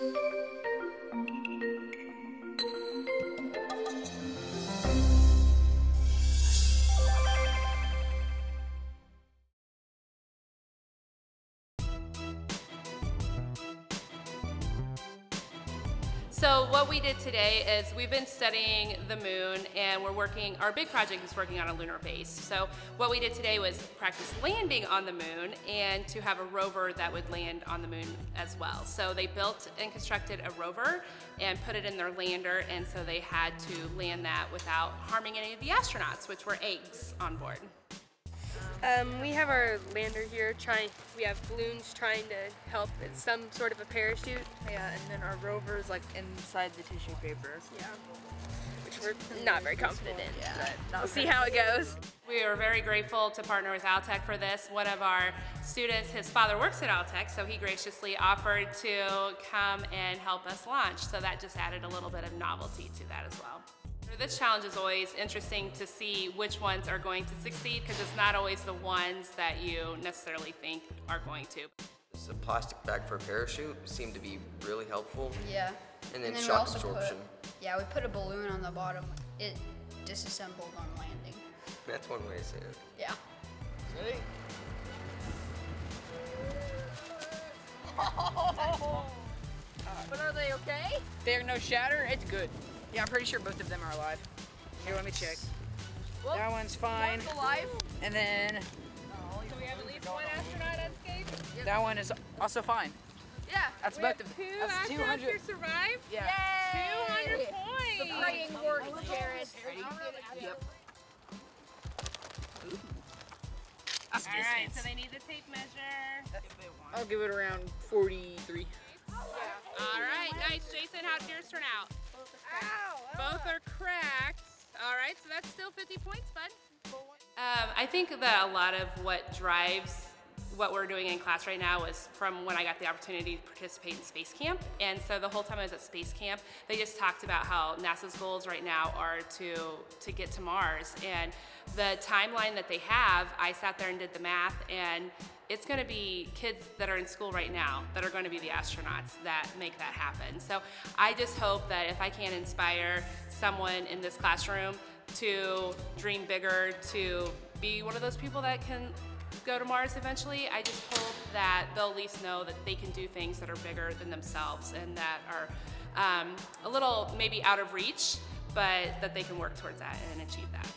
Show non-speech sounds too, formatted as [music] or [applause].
Música So what we did today is we've been studying the moon and we're working, our big project is working on a lunar base. So what we did today was practice landing on the moon and to have a rover that would land on the moon as well. So they built and constructed a rover and put it in their lander and so they had to land that without harming any of the astronauts, which were eggs on board. Um, we have our lander here trying, we have balloons trying to help. It's some sort of a parachute. Yeah, and then our rover is like inside the tissue paper. Yeah. Which we're not very confident in, Yeah, but we'll see how it goes. We are very grateful to partner with Altec for this. One of our students, his father works at Altec, so he graciously offered to come and help us launch. So that just added a little bit of novelty to that as well. This challenge is always interesting to see which ones are going to succeed because it's not always the ones that you necessarily think are going to. This a plastic bag for a parachute seemed to be really helpful. Yeah. And then we shock absorption. Put, yeah, we put a balloon on the bottom. It disassembled on landing. That's one way to say it. Yeah. [laughs] But are they okay? They're no shatter. It's good. Yeah, I'm pretty sure both of them are alive. Here, let me check. that one's fine. alive. And then oh, So we have at least one astronaut unscathed? that one is also fine. Yeah. That's we both have of two that's astronauts 200. who survived. Yeah. 200 points. The Praying work, Jared. Yep. All right, so they need the tape measure. I'll give it around 43. All right, nice. Jason, how'd yours turn out? Both are cracked. All right, so that's still 50 points, bud. Um, I think that a lot of what drives what we're doing in class right now is from when I got the opportunity to participate in Space Camp. And so the whole time I was at Space Camp, they just talked about how NASA's goals right now are to, to get to Mars. And the timeline that they have, I sat there and did the math, and it's going to be kids that are in school right now that are going to be the astronauts that make that happen. So I just hope that if I can inspire someone in this classroom to dream bigger, to be one of those people that can go to Mars eventually, I just hope that they'll at least know that they can do things that are bigger than themselves and that are um, a little maybe out of reach, but that they can work towards that and achieve that.